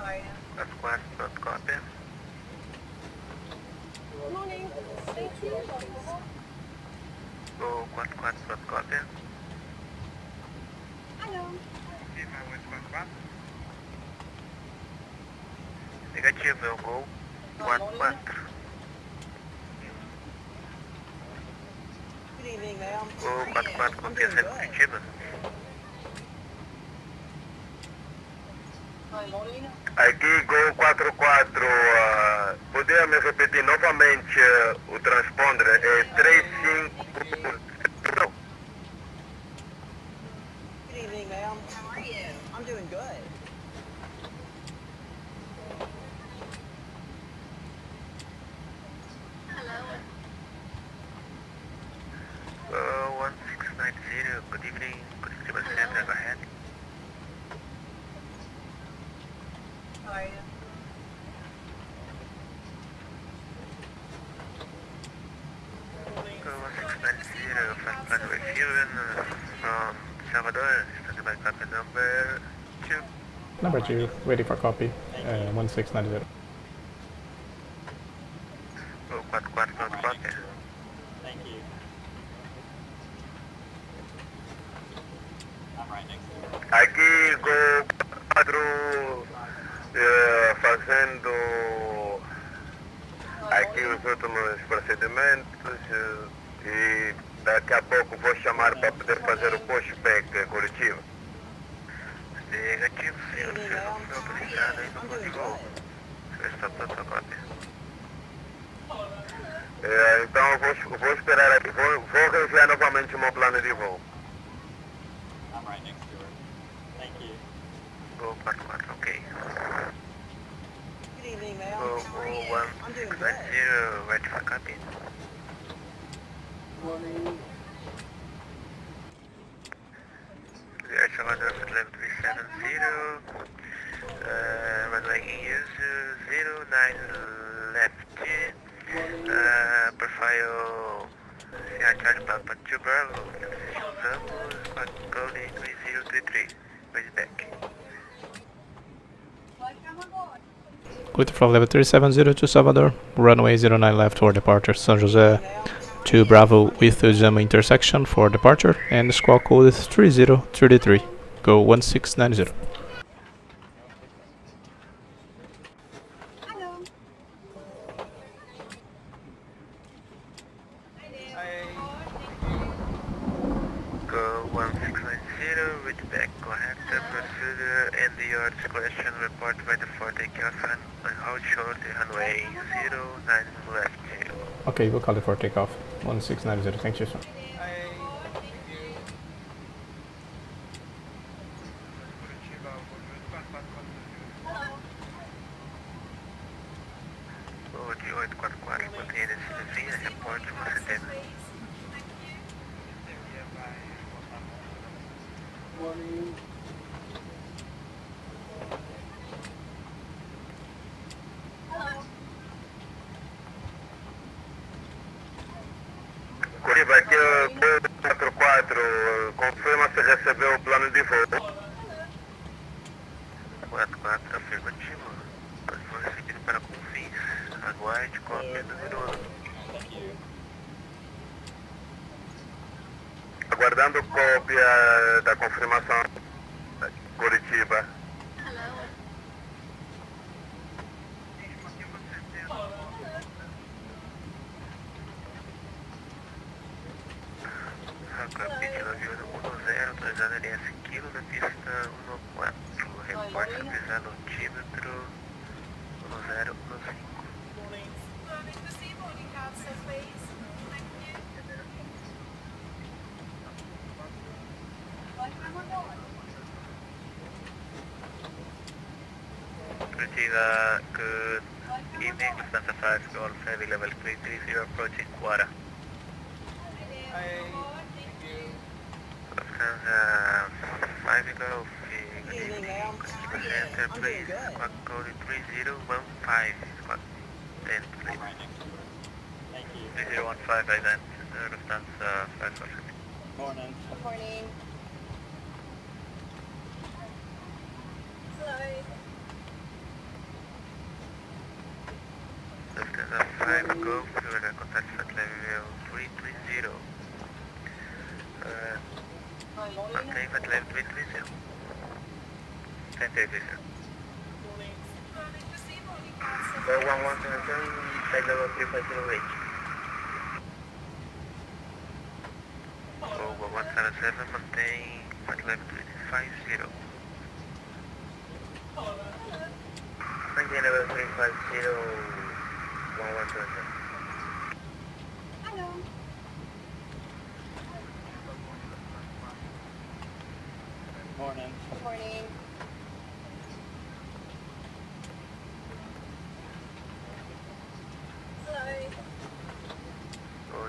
That's class, that's copy. Morning. Thank you. Go, quad, quad, quad, copy. Hello. Lima, West, quad, quad. Negativo, eu vou. 4, 4. Vou 4, 4, copia, certo sentido. Hi, Aqui, Gol 44, uh, poderia me repetir novamente ah, o transponder? É 35... Good evening, ma'am. How are you? I'm doing good. Uh, 1690, good evening, Curitiba Center, go ahead. How are you? Go 1690, fast runway Fusion uh, standing by copy number 2. Number two, ready for copy. Uh, 1690. Go 44, not copy. Thank you. I'm right next to her. Aqui, Gol 4, eh, fazendo aqui os últimos procedimentos eh, e Daqui a pouco vou chamar para poder fazer o pushback é, Curitiba. Negativo, senhor. Se não autorizado. Tá Está é, então eu vou, vou esperar aqui, vou, vou novamente o meu plano de voo. I'm right next to her. Thank you. Go back, Right, cabin. Morning. 370, uh, runway use, uh, 09 left, uh, profile, CR charge Papa 2 Bravo, squawk code 3033, raise back. Clear from level 370 to Salvador. Runway 09 left for departure. San Jose to Bravo with Uzama intersection for departure. And squawk code is 3033. Go 1690. Hello. Go 1690, reach back, go ahead, procedure and your discretion report by the 4 takeoff and and hold short the runway 09 left. Okay, we'll call it for takeoff. 1690. Thank you, sir. Confirma se recebeu o plano de voo. Curitiba, good evening, Lufthansa 5 Golf Heavy Level 330 approaching Quara. Lufthansa 5 Golf, good Good evening, evening, ma'am. Curitiba Center, please, good. squawk code 3015, squawk 10 please. I'm right next to her. Thank you. 3015 ident, Lufthansa 5 Golf. Morning. Good morning. Hello. Golf, we're gonna contact flight level 330. Uh, maintain flight level 330. 1030. Go 1177, flight level 350 Go 1177, maintain flight level 350. Maintain level 350, 1177. Morning.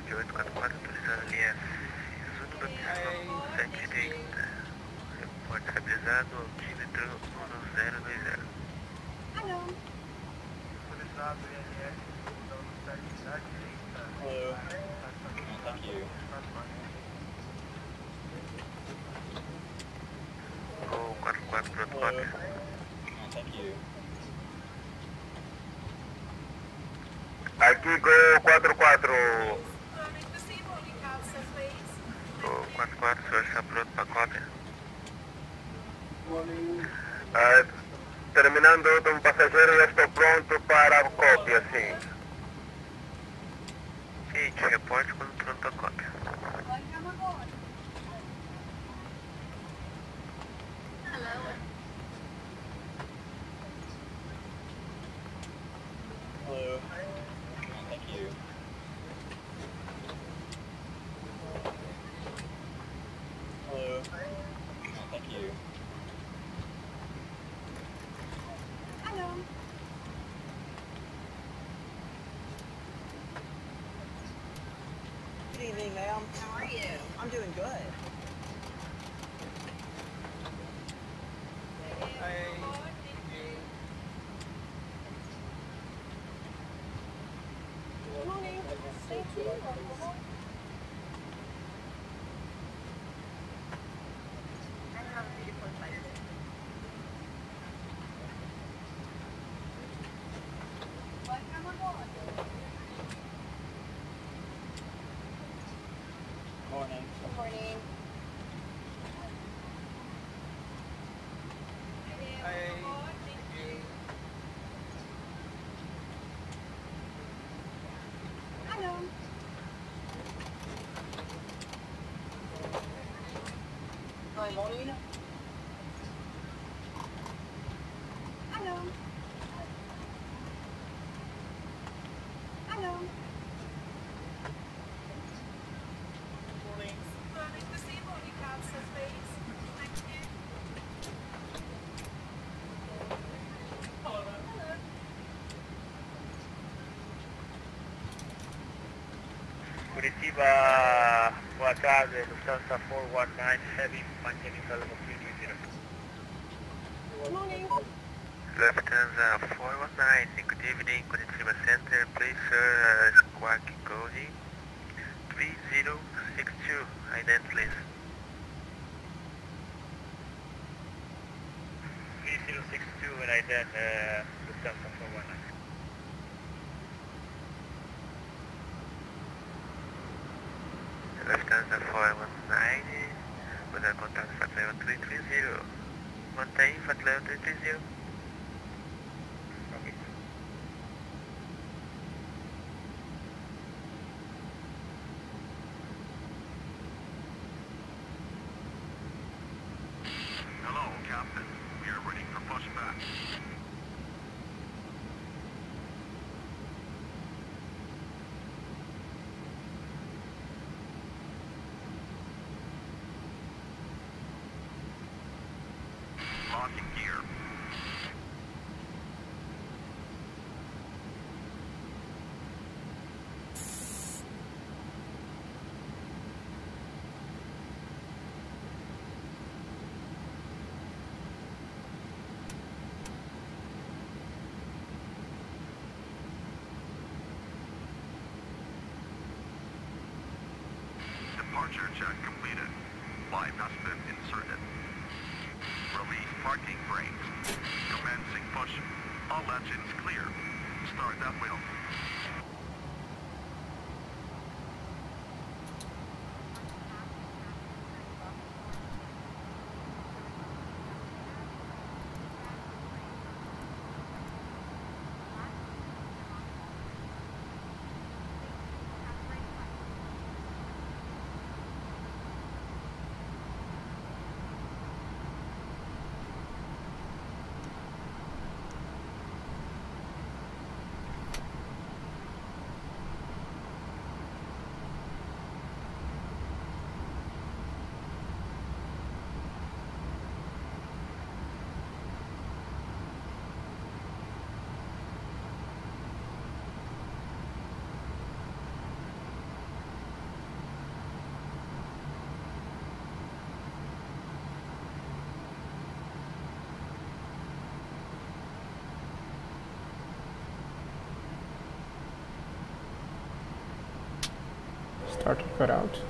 8844, utilizando a linha Zuno da missão 730. Portabilizado, altímetro 1020. Alô. Autorizado, ILS, então, 730. Alô. Thank you. Go 4444. Thank you. Aqui, Go 4 está pronto para cópia? Ah, terminando de um passageiro, já estou pronto para a cópia, sim. Gente, reporte quando pronto para cópia. Evening, ma'am. How are you? I'm doing good. Hey. good. Morning. Thank you. I have a beautiful flight. Welcome aboard. Morning. Good morning. Hello. Hi, morning. Hello. Hello. Curitiba, boa tarde, Lufthansa 419 Heavy, maintaining level 330. Morning. Lufthansa 419, good evening, Curitiba Center, please sir, uh, Squawk code 3062, ident please. 3062 and ident, uh, Lufthansa 419, with a contact flight level 330. Maintain flight level 330. Start cutout.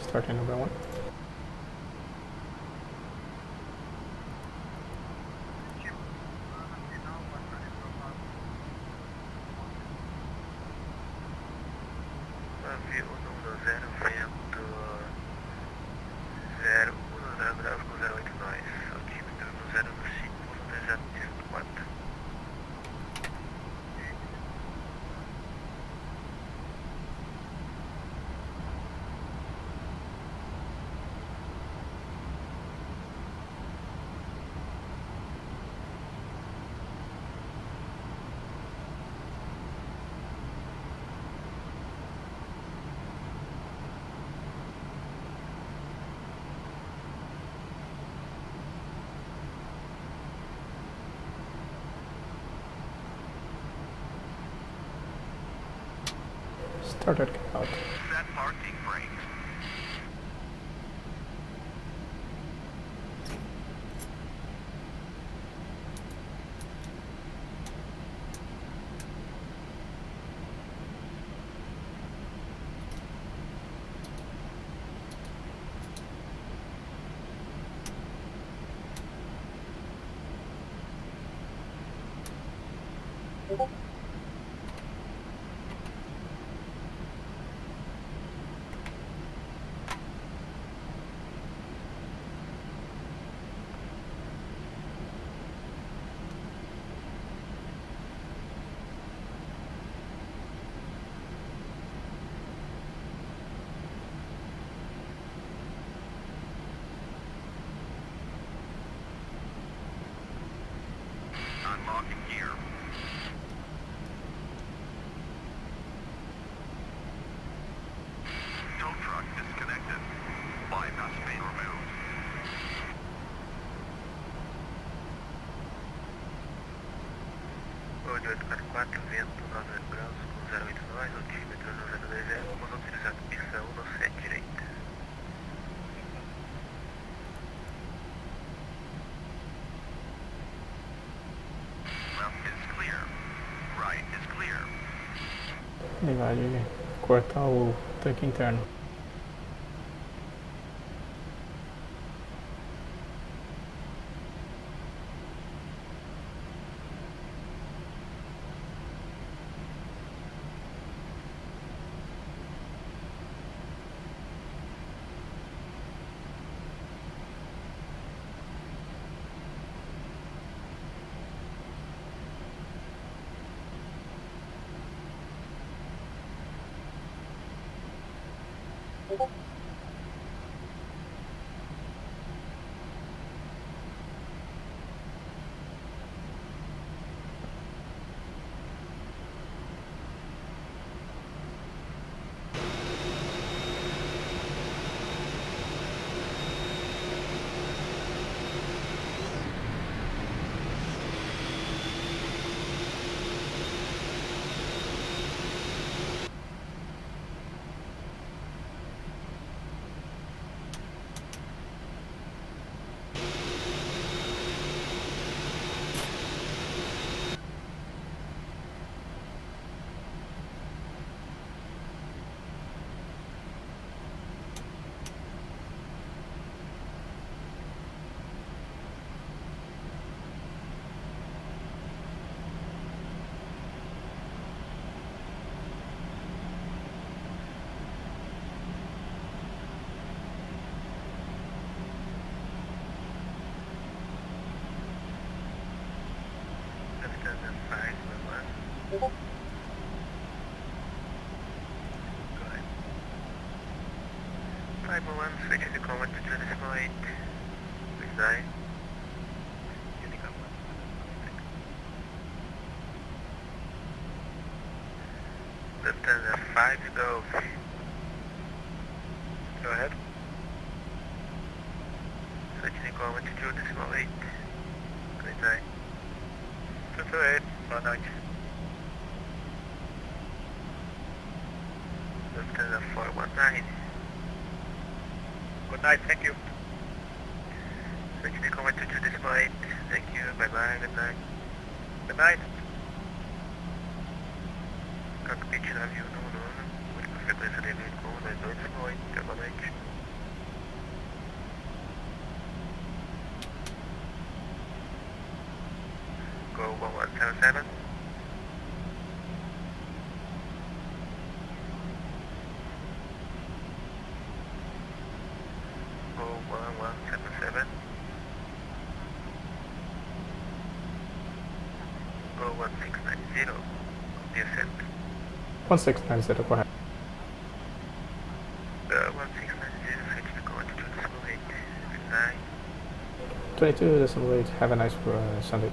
Starting number one. Navio 110, vento 0, 10 graus com 08 nós, altímetro no 0 no 5, no exato 4. Started cutout. Set parking Unlocking gear. Tow truck disconnected. Bypass main removed. Olho 844, vento 9 graus com 08 nós, altímetro no 020, vamos utilizar Vai cortar o tanque interno. The command to decimal 8. Please die. Unicom 1. Lufthansa 5 go. Go ahead. Switch the command to decimal 8. Please die. Tudo bem, boa noite. Lufthansa 419. Good night, thank you. Switch the command to decimal 8. Thank you, bye bye, good night. Good night. Cockpit navio 1, última frequência sequência livre com 2258, boa noite. Go 1177. Go 1177. Go 1690. Descent. 1690, correto. Uh, 1690, switch to go altitude school 8, have a nice uh, Sunday.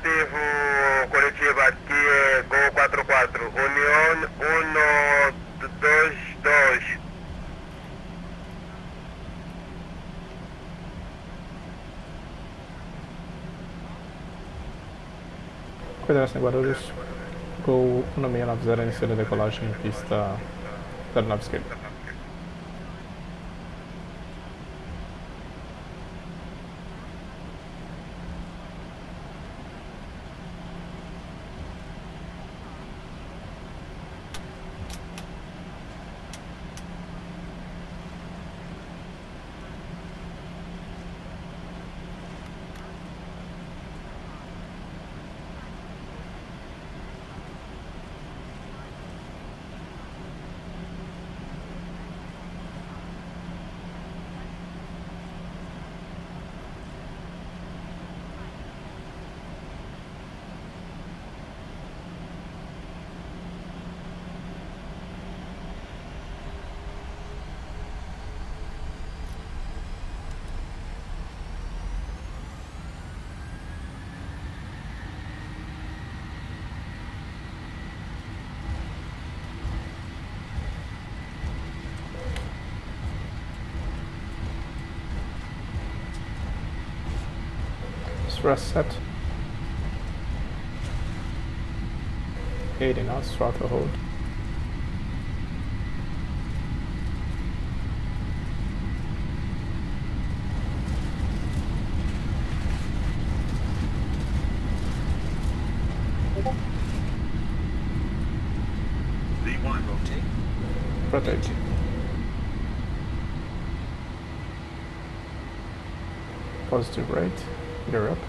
Afirmativo, Curitiba, aqui é Gol 44, União 122. Coordenação em Guarulhos. Gol 1690, iniciando a decolagem em pista 09 esquerda. Thrust set. 80 knots, throttle hold. V1 rotate. Rotate. Positive right, up.